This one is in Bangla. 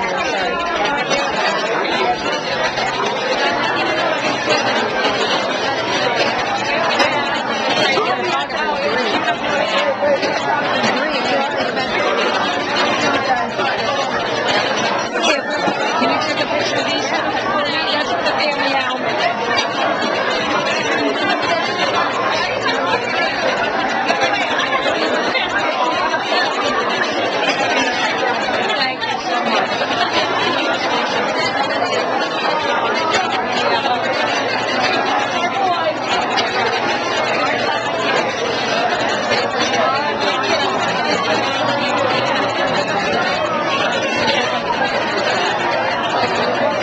Sorry. Thank you.